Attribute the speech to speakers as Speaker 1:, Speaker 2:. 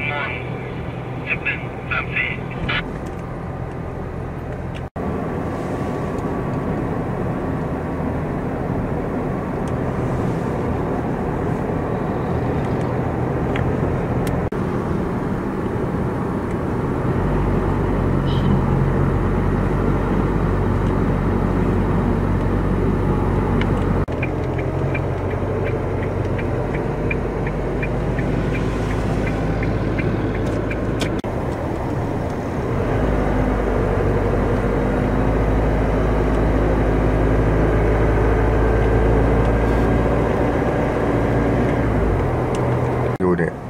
Speaker 1: Time one. Have been. Time 業で。